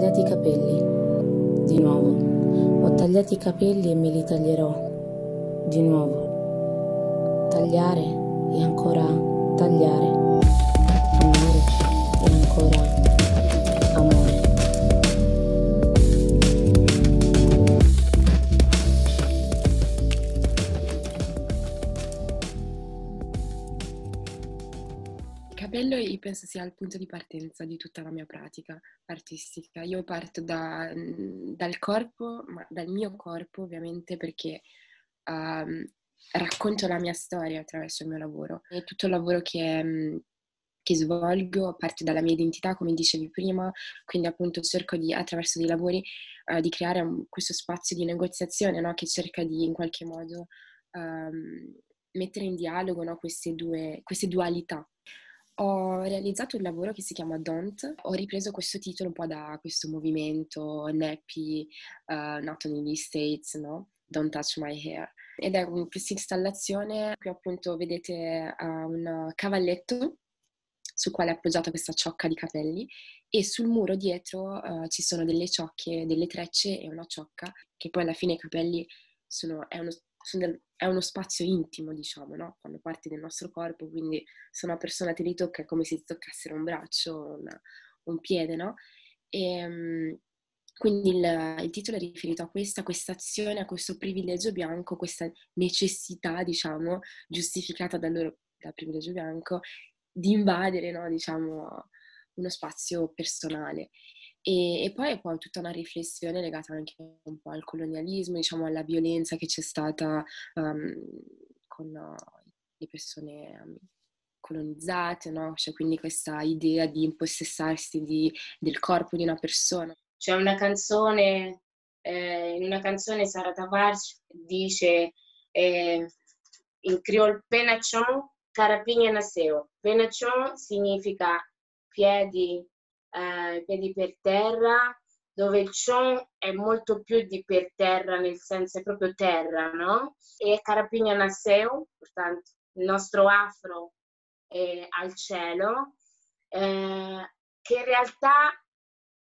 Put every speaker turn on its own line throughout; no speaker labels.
tagliati i capelli, di nuovo. Ho tagliati i capelli e me li taglierò, di nuovo. Tagliare e ancora tagliare.
Penso sia il punto di partenza di tutta la mia pratica artistica. Io parto da, mm, dal corpo, ma dal mio corpo ovviamente perché um, racconto la mia storia attraverso il mio lavoro e tutto il lavoro che, mm, che svolgo parte dalla mia identità, come dicevi prima, quindi appunto cerco di, attraverso dei lavori, uh, di creare un, questo spazio di negoziazione no? che cerca di in qualche modo um, mettere in dialogo no? queste, due, queste dualità. Ho realizzato un lavoro che si chiama Don't, ho ripreso questo titolo un po' da questo movimento nappy, uh, nato negli States, no? Don't Touch My Hair. Ed è questa installazione, qui appunto vedete uh, un cavalletto sul quale è appoggiata questa ciocca di capelli e sul muro dietro uh, ci sono delle ciocche, delle trecce e una ciocca, che poi alla fine i capelli sono, è, uno, sono, è uno spazio intimo, diciamo, no? Fanno parte del nostro corpo, quindi se una persona te li tocca è come se ti toccassero un braccio, una, un piede, no? E, um, quindi il, il, titolo è riferito a questa, questa azione, a questo privilegio bianco, questa necessità, diciamo, giustificata dal, loro, dal privilegio bianco di invadere, no, diciamo, uno spazio personale. E, e, poi poi tutta una riflessione legata anche un po' al colonialismo, diciamo alla violenza che c'è stata um, con uh, le persone um, colonizzate, no? Cioè quindi questa idea di impossessarsi di, del corpo di una persona.
C'è una canzone, eh, in una canzone Sara Tavares dice eh, in creole penachon carapigna naseo. Penachon significa piedi, eh, piedi per terra, dove il chon è molto più di per terra, nel senso è proprio terra, no? E carapigna naseo, portanto il nostro afro è al cielo, eh, che in realtà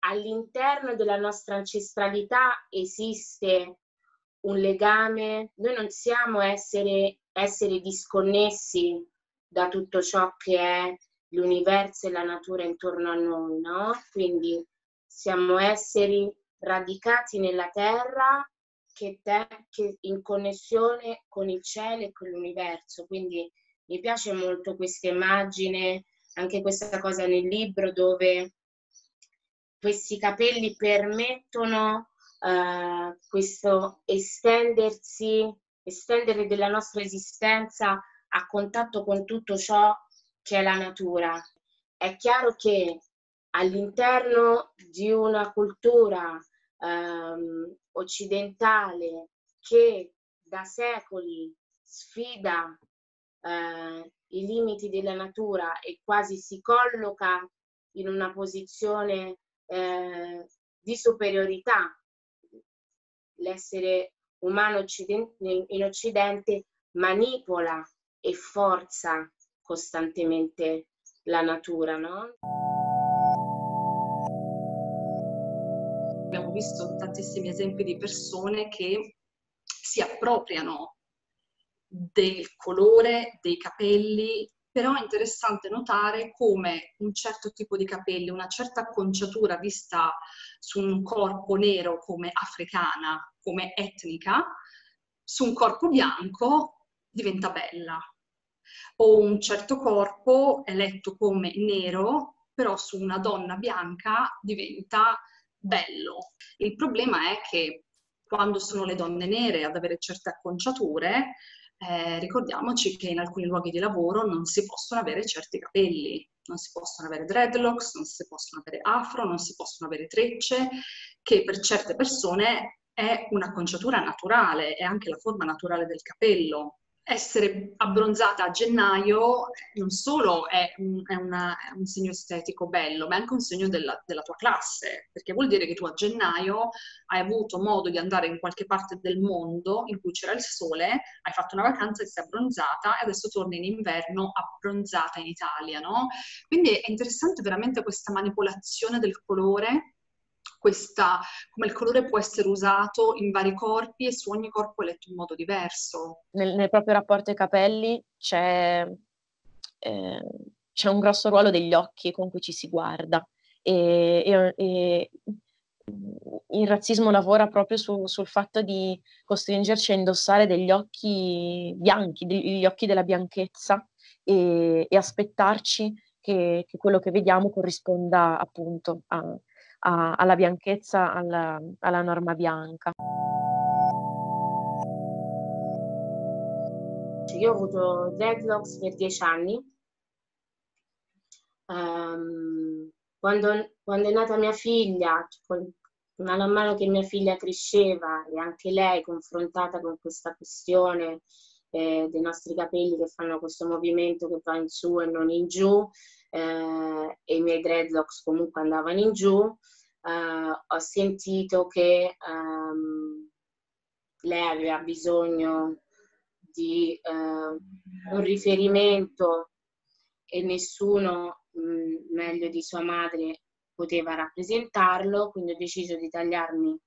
all'interno della nostra ancestralità esiste un legame, noi non siamo essere, essere disconnessi da tutto ciò che è l'universo e la natura intorno a noi, no? Quindi siamo esseri radicati nella terra che, te, che in connessione con il cielo e con l'universo. Quindi mi piace molto questa immagine, anche questa cosa nel libro dove questi capelli permettono uh, questo estendersi, estendere della nostra esistenza a contatto con tutto ciò che è la natura. È chiaro che all'interno di una cultura um, occidentale che da secoli sfida uh, i limiti della natura e quasi si colloca in una posizione eh, di superiorità. L'essere umano occidente, in Occidente manipola e forza costantemente la natura, no?
Abbiamo visto tantissimi esempi di persone che si appropriano del colore dei capelli però è interessante notare come un certo tipo di capelli, una certa acconciatura vista su un corpo nero come africana, come etnica, su un corpo bianco diventa bella. O un certo corpo è letto come nero, però su una donna bianca diventa bello. Il problema è che quando sono le donne nere ad avere certe acconciature, eh, ricordiamoci che in alcuni luoghi di lavoro non si possono avere certi capelli, non si possono avere dreadlocks, non si possono avere afro, non si possono avere trecce, che per certe persone è una conciatura naturale, è anche la forma naturale del capello essere abbronzata a gennaio non solo è un, è una, è un segno estetico bello, ma è anche un segno della, della, tua classe, perché vuol dire che tu a gennaio hai avuto modo di andare in qualche parte del mondo in cui c'era il sole, hai fatto una vacanza e sei abbronzata e adesso torni in inverno abbronzata in Italia, no? Quindi è interessante veramente questa manipolazione del colore questa, come il colore può essere usato in vari corpi e su ogni corpo è letto in modo diverso.
Nel, nel proprio rapporto ai capelli c'è, eh, c'è, un grosso ruolo degli occhi con cui ci si guarda e, e, e il razzismo lavora proprio su, sul fatto di costringerci a indossare degli occhi bianchi, gli occhi della bianchezza e, e aspettarci che, che, quello che vediamo corrisponda appunto a, a, alla bianchezza, alla, alla norma bianca.
Io ho avuto dreadlocks per dieci anni. Um, quando, quando, è nata mia figlia, mano a mano che mia figlia cresceva e anche lei confrontata con questa questione eh, dei nostri capelli che fanno questo movimento che va in su e non in giù, eh, e i miei dreadlocks comunque andavano in giù, eh, ho sentito che um, lei aveva bisogno di uh, un riferimento e nessuno mh, meglio di sua madre poteva rappresentarlo, quindi ho deciso di tagliarmi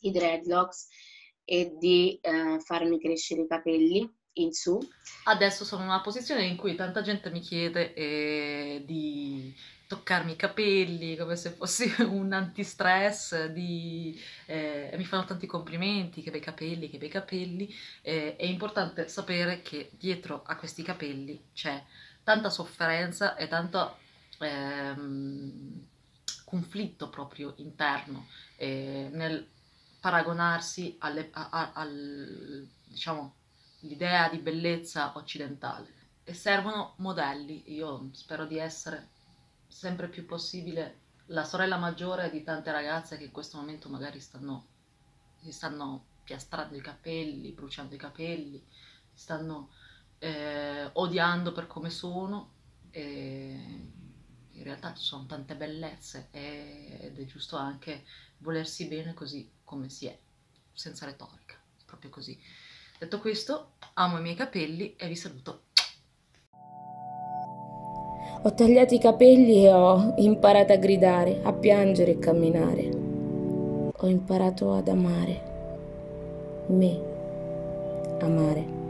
i dreadlocks e di uh, farmi crescere i capelli in su.
Adesso sono in una posizione in cui tanta gente mi chiede eh, di toccarmi i capelli come se fossi un antistress, di, eh, mi fanno tanti complimenti, che bei capelli, che bei capelli. Eh, è importante sapere che dietro a questi capelli c'è tanta sofferenza e tanto ehm, conflitto proprio interno eh, nel paragonarsi alle, a, a, al, diciamo, di bellezza occidentale e servono modelli. Io spero di essere sempre più possibile la sorella maggiore di tante ragazze che in questo momento magari stanno, si stanno piastrando i capelli, bruciando i capelli, stanno eh, odiando per come sono. E in realtà ci sono tante bellezze ed è giusto anche volersi bene così come si è, senza retorica, proprio così. Detto questo, amo i miei capelli e vi saluto.
Ho tagliato i capelli e ho imparato a gridare, a piangere e camminare. Ho imparato ad amare. Me. Amare.